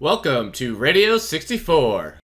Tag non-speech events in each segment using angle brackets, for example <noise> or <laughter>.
Welcome to Radio 64.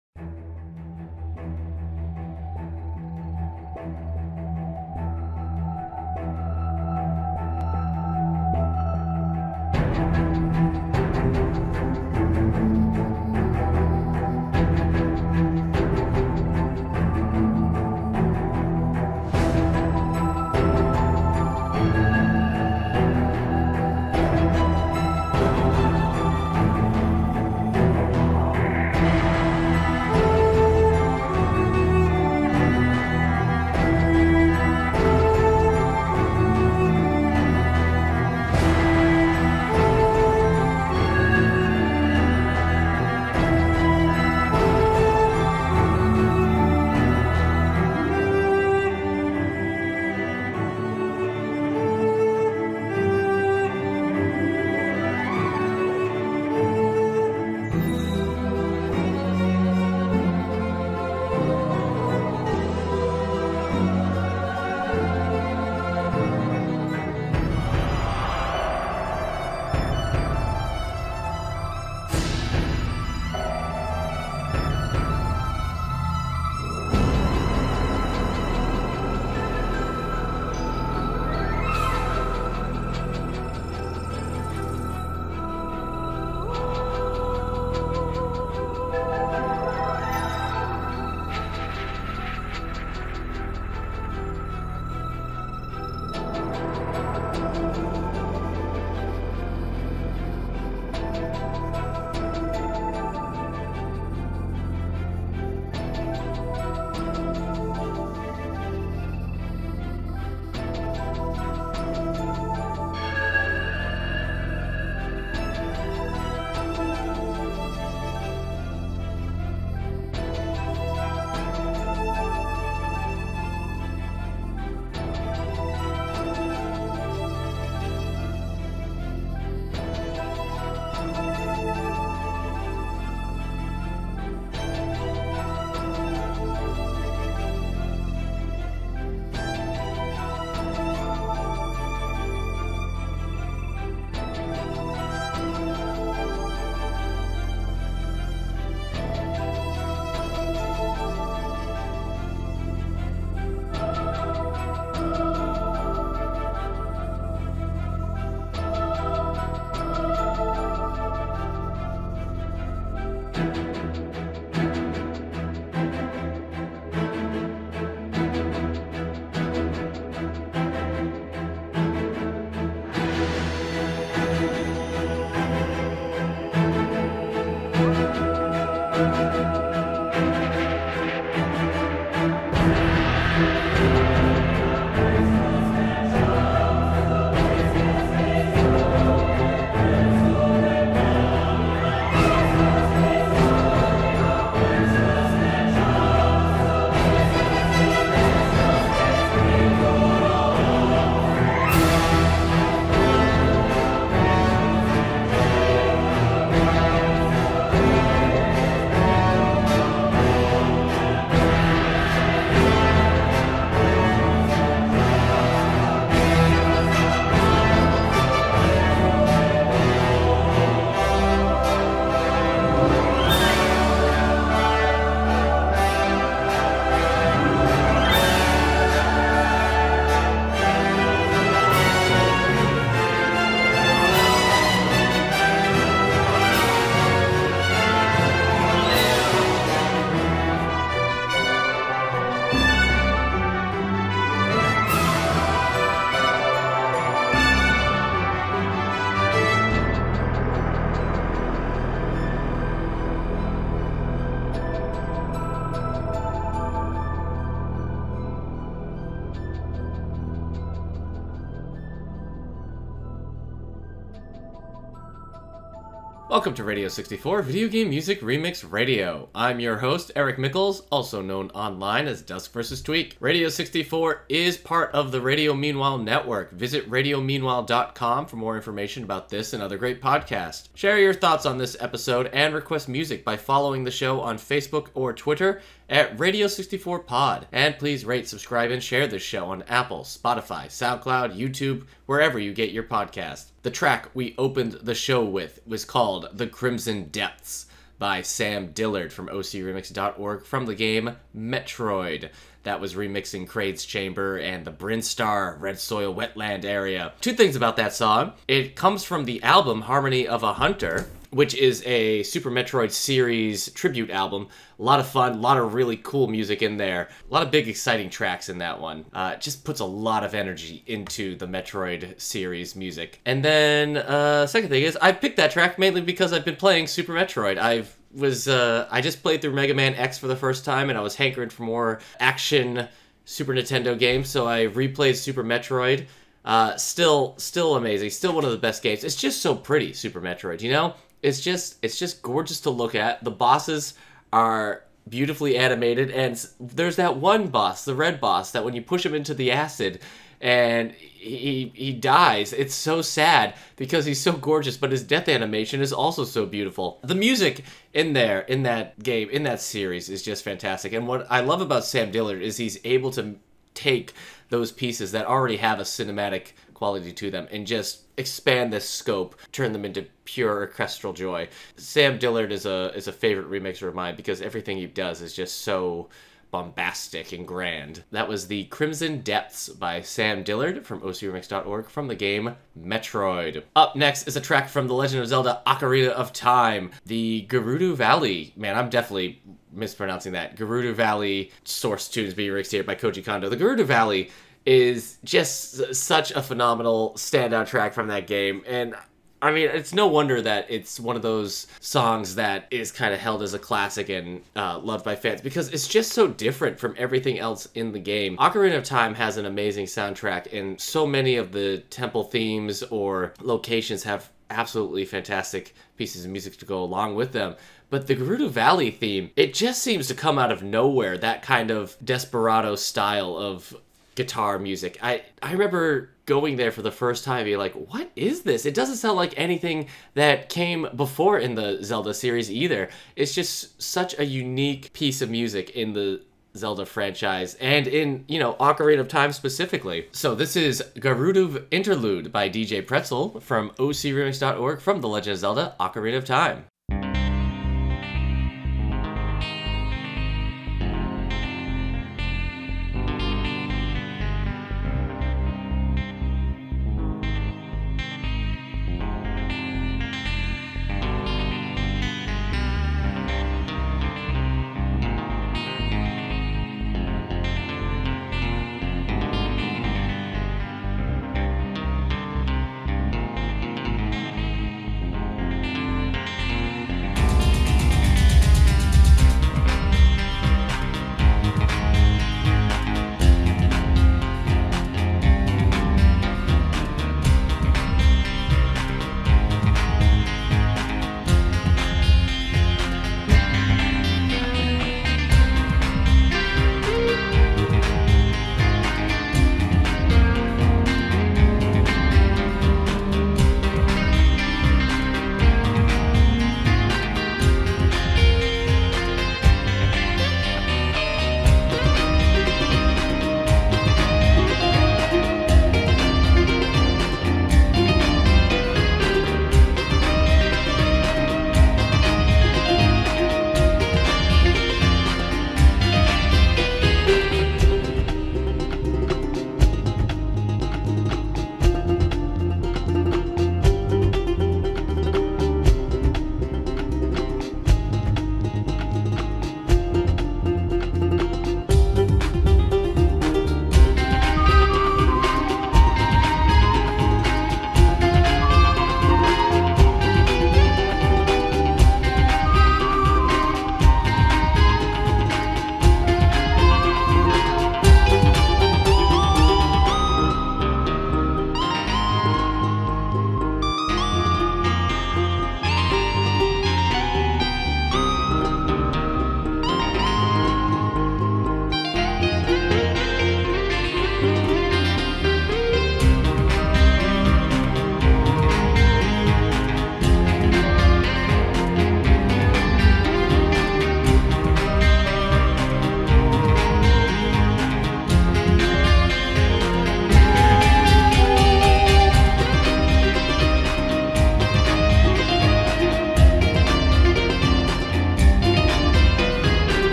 Welcome to Radio 64 Video Game Music Remix Radio. I'm your host, Eric Mikols, also known online as Dusk vs. Tweak. Radio 64 is part of the Radio Meanwhile network. Visit radiomeanwhile.com for more information about this and other great podcasts. Share your thoughts on this episode and request music by following the show on Facebook or Twitter at Radio64Pod. And please rate, subscribe, and share this show on Apple, Spotify, SoundCloud, YouTube, wherever you get your podcast. The track we opened the show with was called The Crimson Depths by Sam Dillard from OCRemix.org from the game Metroid. That was remixing Kraid's Chamber and the Brinstar Red Soil Wetland area. Two things about that song. It comes from the album Harmony of a Hunter, which is a Super Metroid series tribute album. A lot of fun, a lot of really cool music in there. A lot of big, exciting tracks in that one. Uh, just puts a lot of energy into the Metroid series music. And then, uh, second thing is, I picked that track mainly because I've been playing Super Metroid. I've was uh, I just played through Mega Man X for the first time, and I was hankering for more action Super Nintendo games, so I replayed Super Metroid. Uh, still, still amazing. Still one of the best games. It's just so pretty, Super Metroid. You know, it's just it's just gorgeous to look at. The bosses are beautifully animated and there's that one boss, the red boss that when you push him into the acid and he he dies. It's so sad because he's so gorgeous, but his death animation is also so beautiful. The music in there in that game in that series is just fantastic. And what I love about Sam Dillard is he's able to take those pieces that already have a cinematic quality to them and just expand this scope, turn them into pure orchestral joy. Sam Dillard is a is a favorite remixer of mine because everything he does is just so bombastic and grand. That was the Crimson Depths by Sam Dillard from OCRemix.org from the game Metroid. Up next is a track from The Legend of Zelda Ocarina of Time, the Gerudo Valley. Man, I'm definitely mispronouncing that. Gerudo Valley source tunes being remixed here by Koji Kondo. The Gerudo Valley is just such a phenomenal standout track from that game and I mean, it's no wonder that it's one of those songs that is kind of held as a classic and uh, loved by fans because it's just so different from everything else in the game. Ocarina of Time has an amazing soundtrack, and so many of the temple themes or locations have absolutely fantastic pieces of music to go along with them. But the Gerudo Valley theme, it just seems to come out of nowhere, that kind of desperado style of guitar music. I I remember going there for the first time being like, "What is this?" It doesn't sound like anything that came before in the Zelda series either. It's just such a unique piece of music in the Zelda franchise and in, you know, Ocarina of Time specifically. So this is Gerudo Interlude by DJ Pretzel from ocremix.org from The Legend of Zelda Ocarina of Time.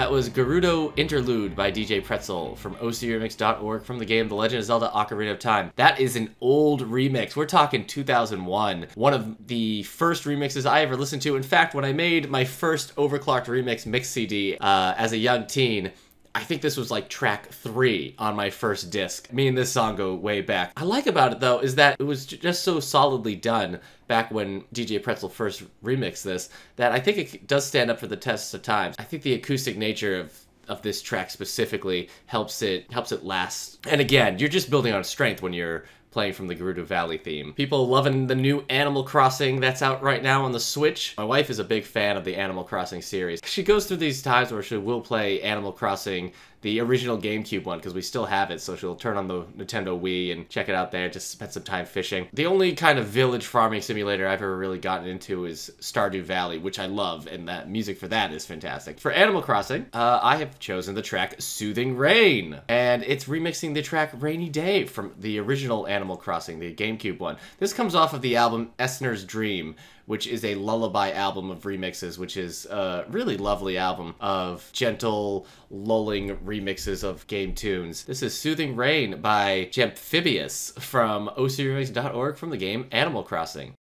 That was Gerudo Interlude by DJ Pretzel from ocremix.org from the game The Legend of Zelda Ocarina of Time. That is an old remix. We're talking 2001. One of the first remixes I ever listened to. In fact, when I made my first overclocked remix mix CD uh, as a young teen, I think this was like track three on my first disc. Me and this song go way back. I like about it though is that it was just so solidly done back when DJ Pretzel first remixed this that I think it does stand up for the test of time. I think the acoustic nature of of this track specifically helps it helps it last. And again, you're just building on strength when you're playing from the Gerudo Valley theme. People loving the new Animal Crossing that's out right now on the Switch. My wife is a big fan of the Animal Crossing series. She goes through these times where she will play Animal Crossing the original GameCube one because we still have it. So she'll turn on the Nintendo Wii and check it out there. Just spend some time fishing. The only kind of village farming simulator I've ever really gotten into is Stardew Valley, which I love, and that music for that is fantastic. For Animal Crossing, uh, I have chosen the track "Soothing Rain," and it's remixing the track "Rainy Day" from the original Animal Crossing, the GameCube one. This comes off of the album Esner's Dream, which is a lullaby album of remixes, which is a really lovely album of gentle, lulling remixes of game tunes. This is Soothing Rain by Jamphibious from ocremix.org from the game Animal Crossing.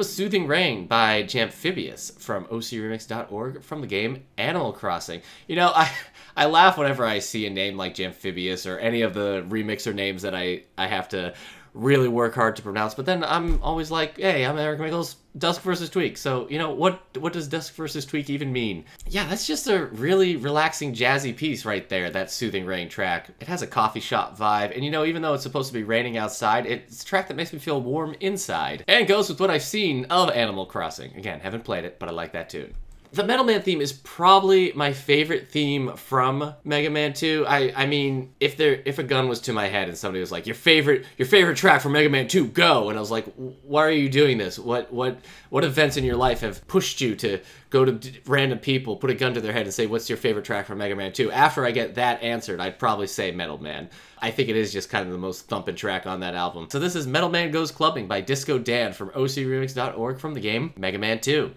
Was Soothing Rain by Jamphibious from ocremix.org from the game Animal Crossing. You know, I I laugh whenever I see a name like Jamphibious or any of the remixer names that I, I have to really work hard to pronounce. But then I'm always like, hey, I'm Eric Mikols, Dusk versus Tweak. So, you know, what what does Dusk versus Tweak even mean? Yeah, that's just a really relaxing, jazzy piece right there, that Soothing Rain track. It has a coffee shop vibe, and you know, even though it's supposed to be raining outside, it's a track that makes me feel warm inside. And goes with what I've seen of Animal Crossing. Again, haven't played it, but I like that tune. The Metal Man theme is probably my favorite theme from Mega Man 2. I I mean, if there if a gun was to my head and somebody was like, "Your favorite your favorite track from Mega Man 2, go." And I was like, "Why are you doing this? What what what events in your life have pushed you to go to random people, put a gun to their head and say, "What's your favorite track from Mega Man 2?" After I get that answered, I'd probably say Metal Man. I think it is just kind of the most thumping track on that album. So this is Metal Man Goes Clubbing by Disco Dan from ocremix.org from the game Mega Man 2.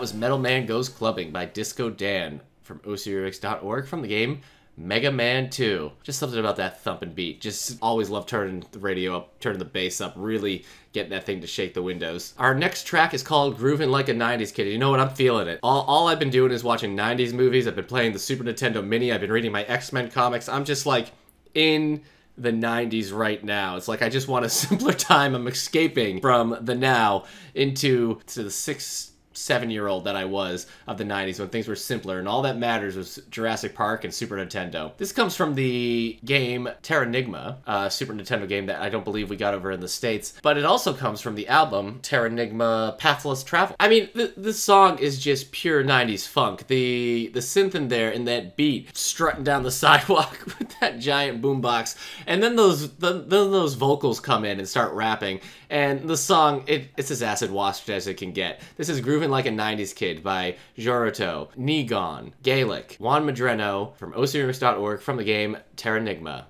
Was Metal Man Goes Clubbing by Disco Dan from OCRemix.org from the game Mega Man 2. Just something about that thumping beat. Just always love turning the radio up, turning the bass up, really getting that thing to shake the windows. Our next track is called Groovin' Like a 90s Kid. You know what? I'm feeling it. All, all I've been doing is watching 90s movies. I've been playing the Super Nintendo Mini. I've been reading my X-Men comics. I'm just like in the 90s right now. It's like I just want a <laughs> simpler time. I'm escaping from the now into to the six seven year old that I was of the 90s when things were simpler and all that matters was Jurassic Park and Super Nintendo. This comes from the game Terranigma, a Super Nintendo game that I don't believe we got over in the States, but it also comes from the album Terranigma Pathless Travel. I mean, th- this song is just pure 90s funk. The, the synth in there and that beat strutting down the <laughs> sidewalk with that giant boombox, and then those, the, then those vocals come in and start rapping, and the song, it, it's as acid washed as it can get. This is Grooving Like a 90s Kid by Jorito, Gnegon, Galek, Juan Medrano from OCRemix.org from the game Terranigma.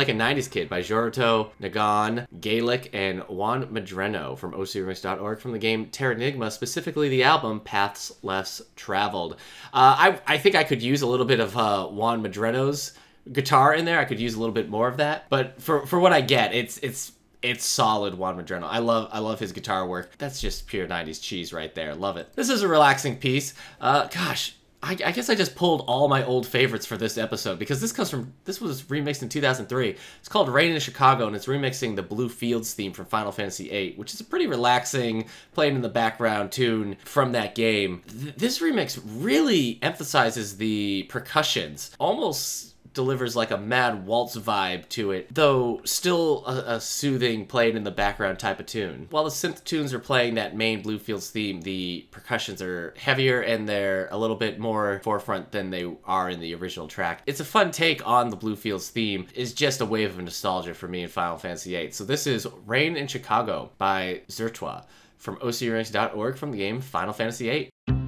Like a 90s Kid by Jorito, Gnegon, Galek, and Juan Medrano from OCRemix.org from the game Terranigma, specifically the album Paths Less Traveled. Uh, I, I think I could use a little bit of uh, Juan Medrano's guitar in there. I could use a little bit more of that. But for, for what I get, it's it's it's solid Juan Medrano. I love I love his guitar work. That's just pure 90s cheese right there. Love it. This is a relaxing piece. Uh, gosh, I, I guess I just pulled all my old favorites for this episode because this comes from this was remixed in 2003. It's called Rain in Chicago and it's remixing the Blue Fields theme from Final Fantasy VIII, which is a pretty relaxing, playing in the background tune from that game. Th- this remix really emphasizes the percussions, almost delivers like a mad waltz vibe to it, though still a, a soothing played in the background type of tune. While the synth tunes are playing that main Bluefields theme, the percussions are heavier and they're a little bit more forefront than they are in the original track. It's a fun take on the Bluefields theme. Is just a wave of nostalgia for me in Final Fantasy VIII. So this is Rain in Chicago by Ziwtra from ocremix.org from the game Final Fantasy VIII.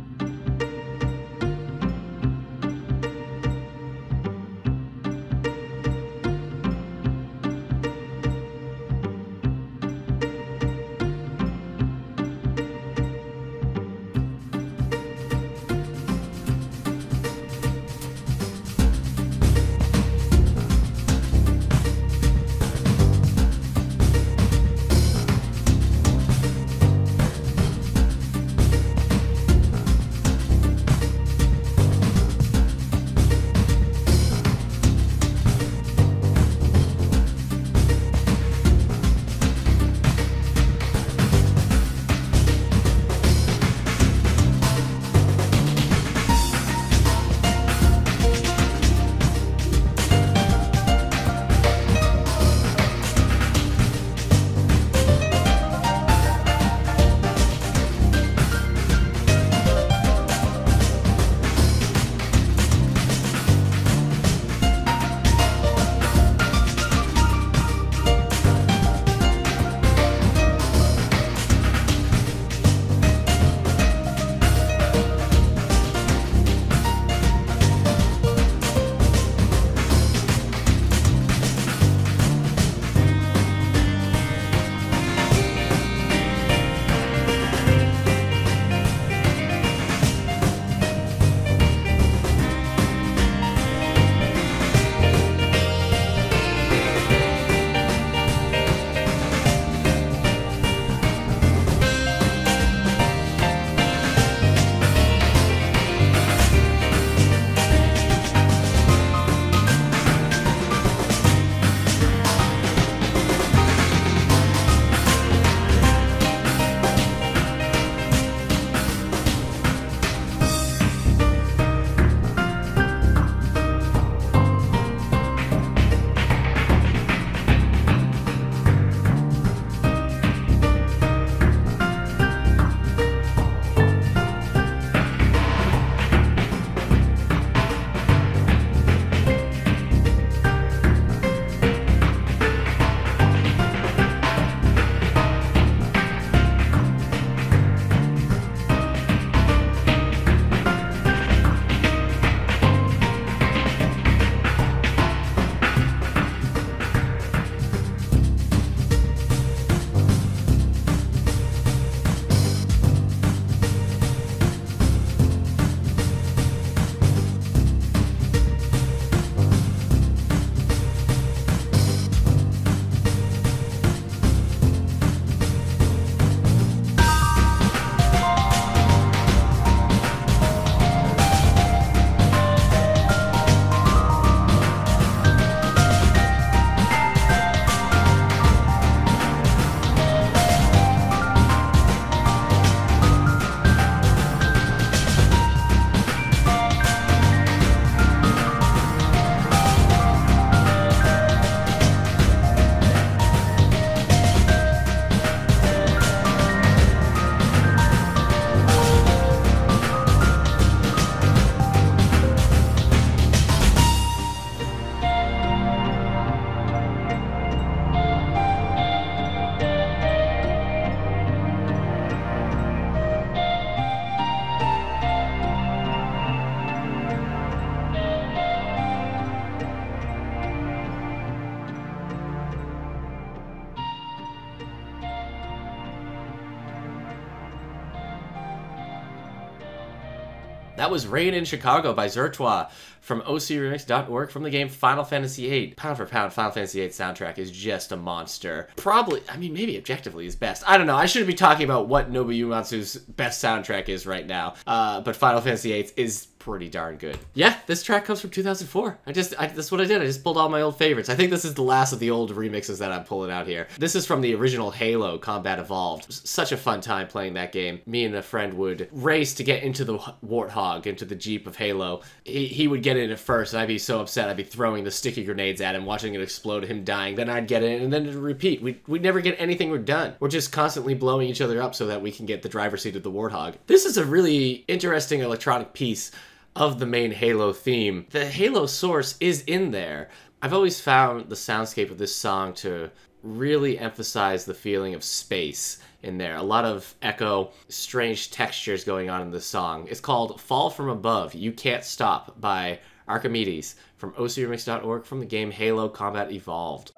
Was Rain in Chicago by Ziwtra from ocremix.org from the game Final Fantasy VIII. Pound for pound, Final Fantasy VIII soundtrack is just a monster. Probably, I mean, maybe objectively is best. I don't know. I shouldn't be talking about what Nobuo Uematsu's best soundtrack is right now. Uh, but Final Fantasy VIII is pretty darn good. Yeah, this track comes from 2004. I just, I, that's what I did. I just pulled all my old favorites. I think this is the last of the old remixes that I'm pulling out here. This is from the original Halo Combat Evolved. Such a fun time playing that game. Me and a friend would race to get into the Warthog, into the Jeep of Halo. He, he would get in it first, and I'd be so upset. I'd be throwing the sticky grenades at him, watching it explode, him dying. Then I'd get in, and then it'd repeat. We'd, we'd never get anything we're done. We're just constantly blowing each other up so that we can get the driver's seat of the Warthog. This is a really interesting electronic piece of the main Halo theme. The Halo source is in there. I've always found the soundscape of this song to really emphasize the feeling of space in there. A lot of echo, strange textures going on in the song. It's called Fall From Above, You Can't Stop by Arkimedes from ocremix.org from the game Halo Combat Evolved.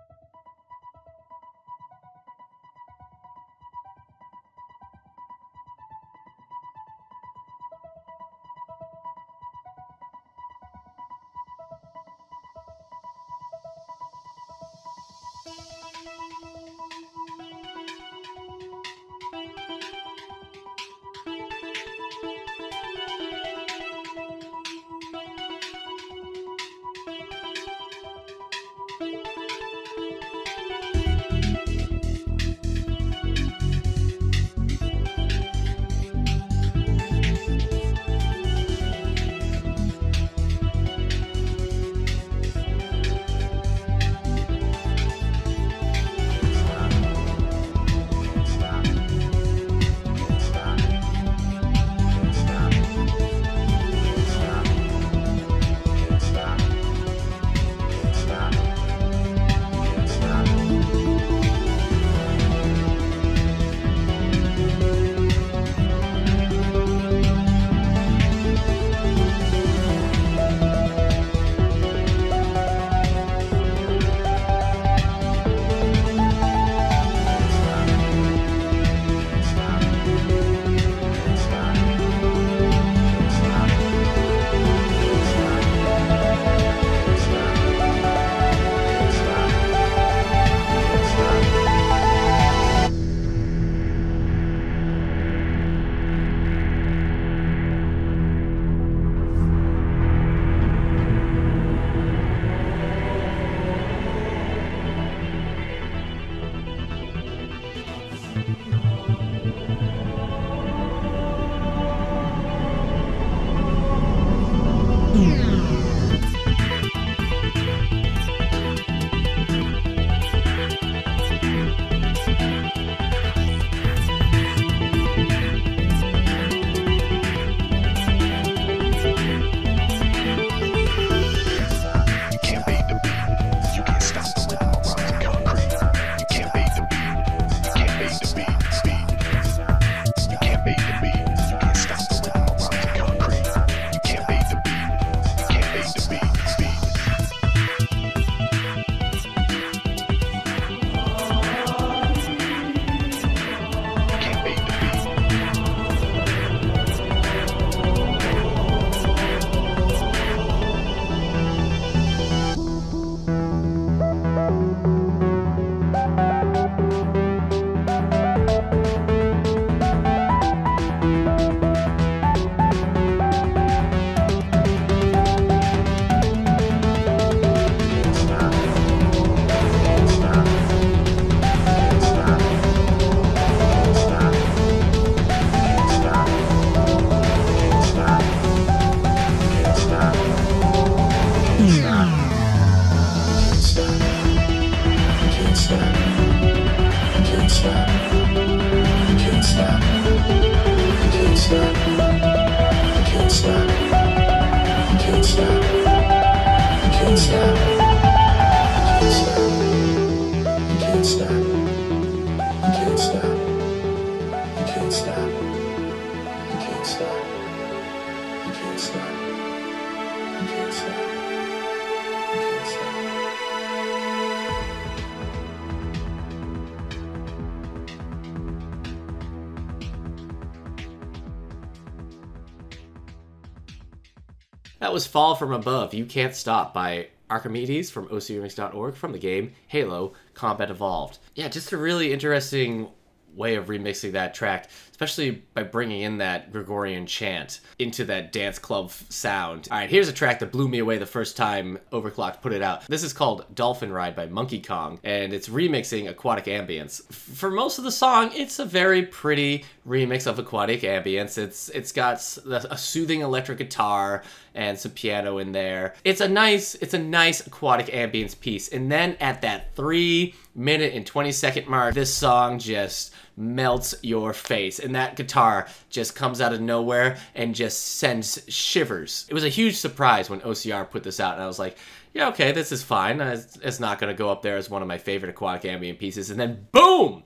Fall From Above, You Can't Stop by Arkimedes from ocremix.org from the game Halo Combat Evolved. Yeah, just a really interesting way of remixing that track, especially by bringing in that Gregorian chant into that dance club sound. All right, here's a track that blew me away the first time Overclocked put it out. This is called Dolphin Ride by Monkey Kong, and it's remixing Aquatic Ambience. For most of the song, it's a very pretty remix of Aquatic Ambience. It's it's got a soothing electric guitar and some piano in there. It's a nice it's a nice aquatic ambience piece. And then at that 3 minute and 20 second mark, this song just melts your face and that guitar just comes out of nowhere and just sends shivers. It was a huge surprise when OCR put this out and I was like, yeah, okay, this is fine. Uh, It's not going to go up there as one of my favorite aquatic ambient pieces. And then boom!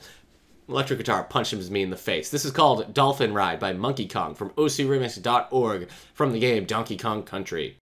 Electric guitar punches me in the face. This is called Dolphin Ride by Monkey Kong from ocremix.org from the game Donkey Kong Country.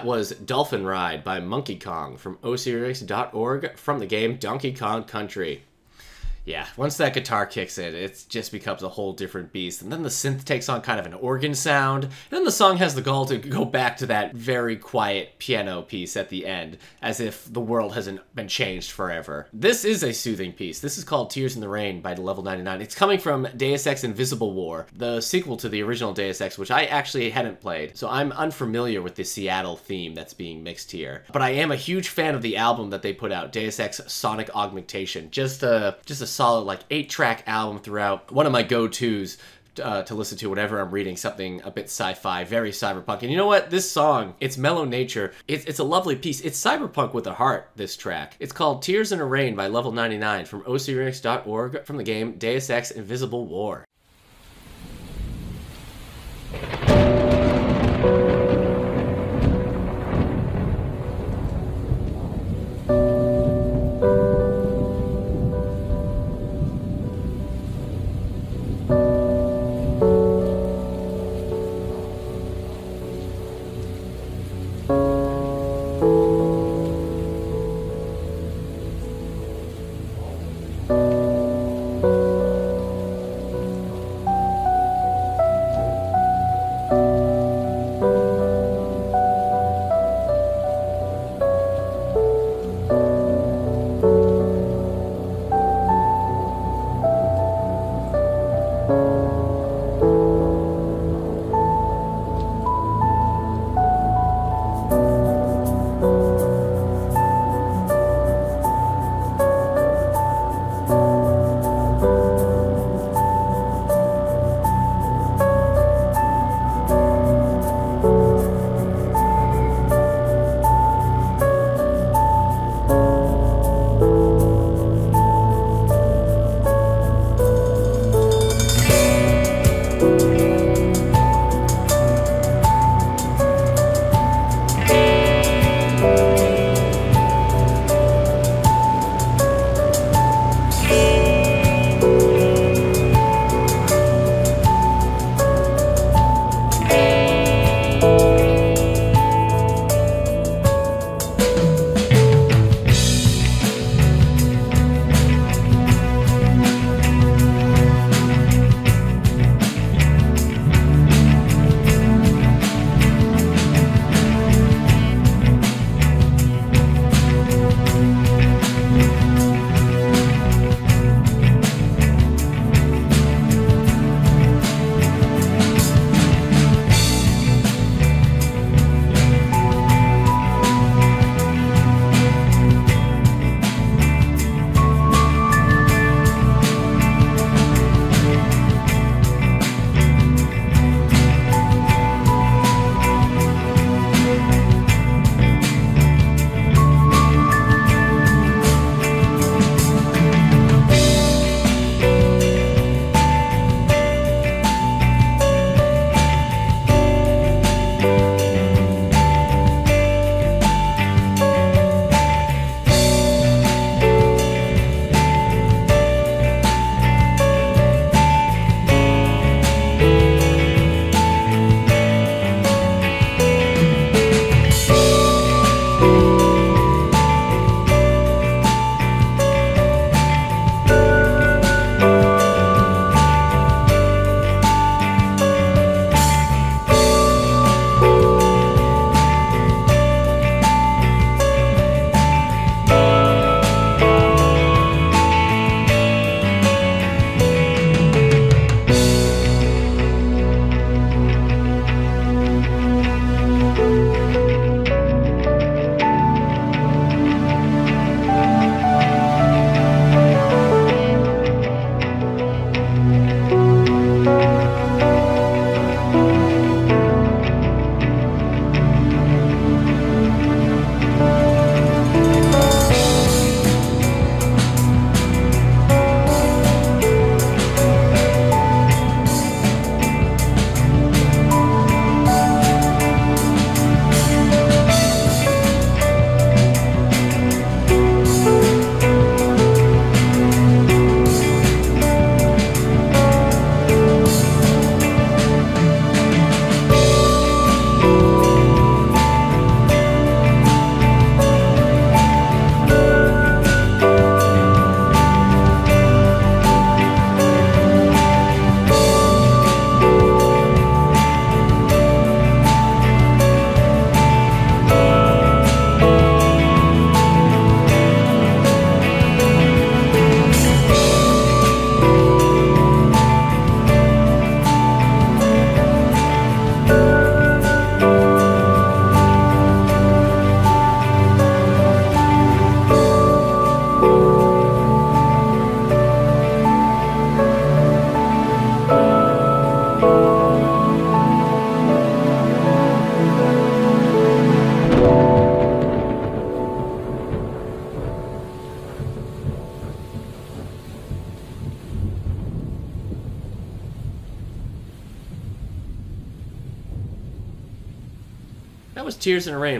That was Dolphin Ride by Monkey Kong from ocremix.org from the game Donkey Kong Country yeah, once that guitar kicks in, it just becomes a whole different beast. And then the synth takes on kind of an organ sound. And then the song has the gall to go back to that very quiet piano piece at the end, as if the world hasn't been changed forever. This is a soothing piece. This is called Tears in the Rain by Level 99. It's coming from Deus Ex Invisible War, the sequel to the original Deus Ex, which I actually hadn't played. So I'm unfamiliar with the Seattle theme that's being mixed here. But I am a huge fan of the album that they put out, Deus Ex Sonic Augmentation. Just a just a solid like eight track album throughout. One of my go tos. Uh, to listen to whenever I'm reading something a bit sci-fi, very cyberpunk. And you know what? This song, it's mellow nature. It's, it's a lovely piece. It's cyberpunk with a heart, this track. It's called Tears in a Rain by Level 99 from ocremix.org from the game Deus Ex Invisible War.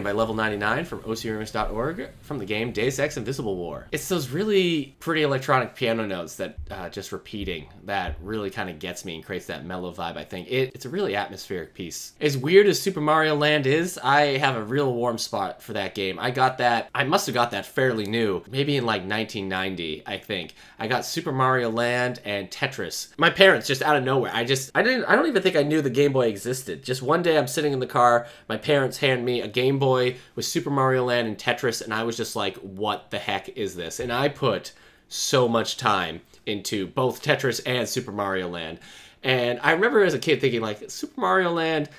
By Level 99 from ocremix.org from the game Deus Ex Invisible War. It's those really pretty electronic piano notes that just repeating that really kind of gets me and creates that mellow vibe, I think. It, it's a really atmospheric piece. As weird as Super Mario Land is, I have a real warm spot for that game. I got that, I must have got that fairly new, maybe in like 1990, I think. I got Super Mario Land and Tetris. My parents just out of nowhere. I just, I didn't, I don't even think I knew the Game Boy existed. Just one day I'm sitting in the car, my parents hand me a Game Boy with Super Mario Land and Tetris, and I was just like, what the heck is this? And I put so much time into both Tetris and Super Mario Land. And I remember as a kid thinking, like, Super Mario Land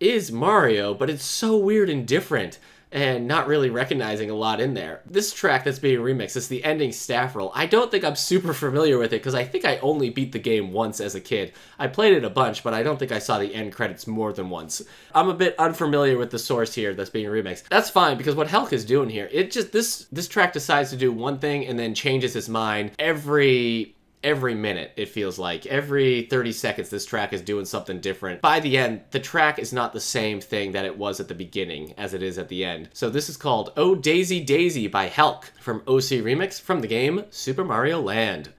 is Mario, but it's so weird and different and not really recognizing a lot in there. This track that's being remixed is the ending staff roll. I don't think I'm super familiar with it because I think I only beat the game once as a kid. I played it a bunch, but I don't think I saw the end credits more than once. I'm a bit unfamiliar with the source here that's being remixed. That's fine because what halc is doing here, it just this this track decides to do one thing and then changes his mind every every minute it feels like. Every 30 seconds this track is doing something different. By the end the track is not the same thing that it was at the beginning as it is at the end. So this is called oh daisy daisy by halc from oc remix from the game super mario land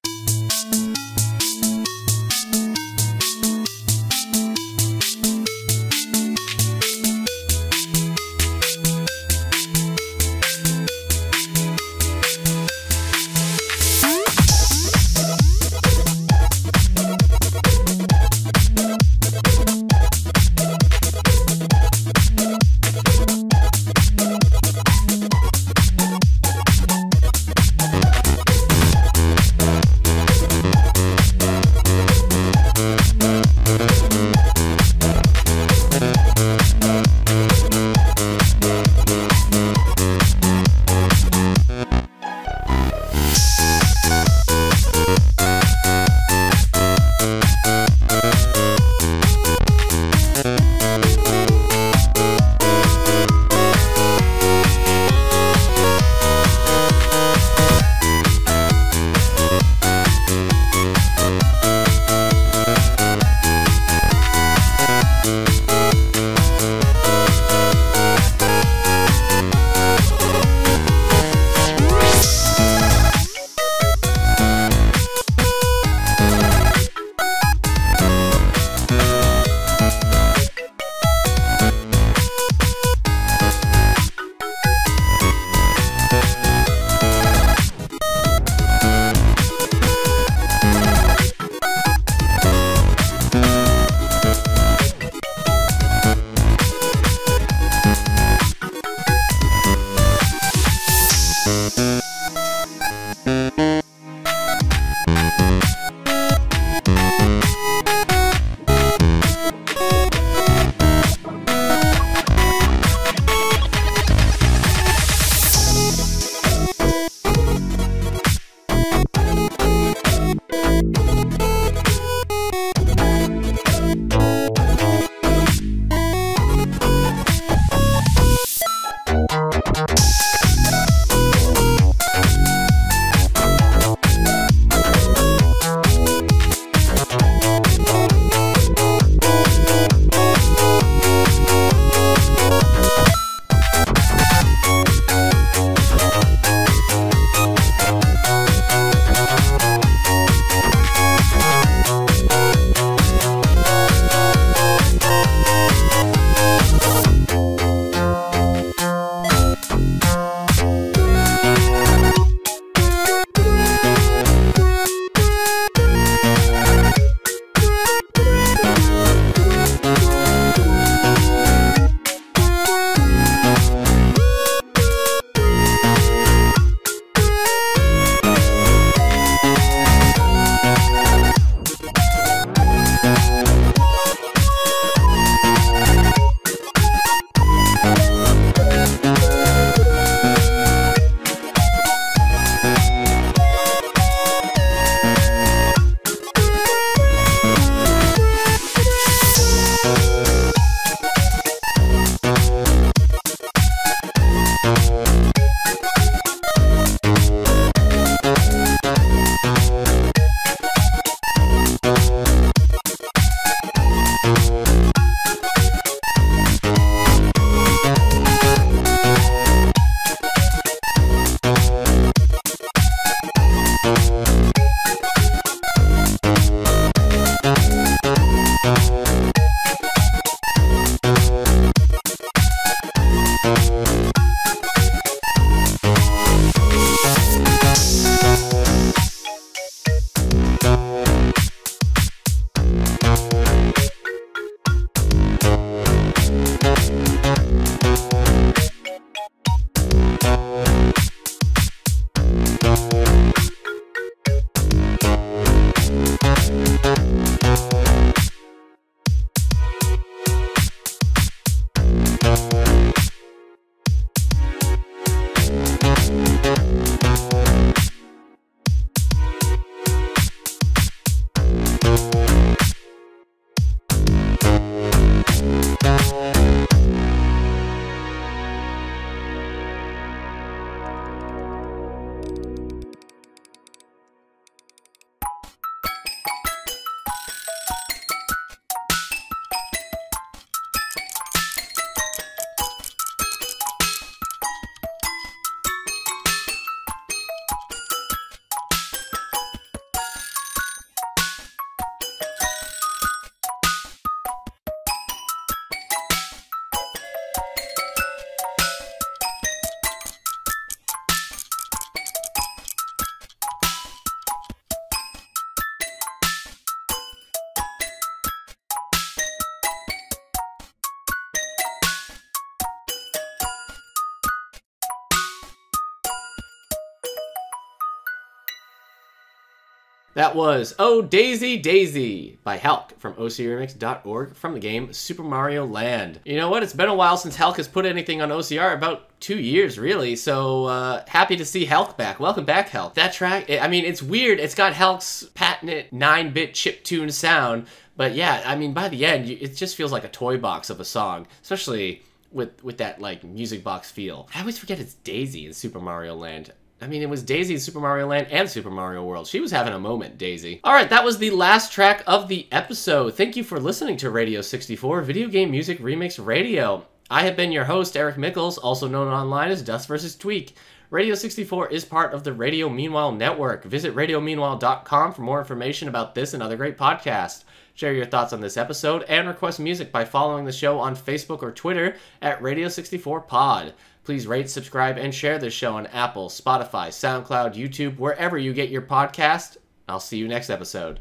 That was Oh Daisy Daisy by halc from OCRemix.org from the game Super Mario Land. You know what? It's been a while since halc has put anything on OCR, about two years really, so uh, happy to see halc back. Welcome back, halc. That track, I mean, it's weird. It's got halc's patented 9 bit chip tune sound, but yeah, I mean, by the end, it just feels like a toy box of a song, especially with with that like music box feel. I always forget it's Daisy in Super Mario Land. I mean, it was Daisy Super Mario Land and Super Mario World. She was having a moment, Daisy. All right, that was the last track of the episode. Thank you for listening to Radio 64 Video Game Music Remix Radio. I have been your host, Eric Mikols, also known online as Dusk vs. Tweak. Radio 64 is part of the Radio Meanwhile network. Visit radiomeanwhile.com for more information about this and other great podcasts. Share your thoughts on this episode and request music by following the show on Facebook or Twitter at Radio64Pod. Please rate, subscribe, and share this show on Apple, Spotify, SoundCloud, YouTube, wherever you get your podcast. I'll see you next episode.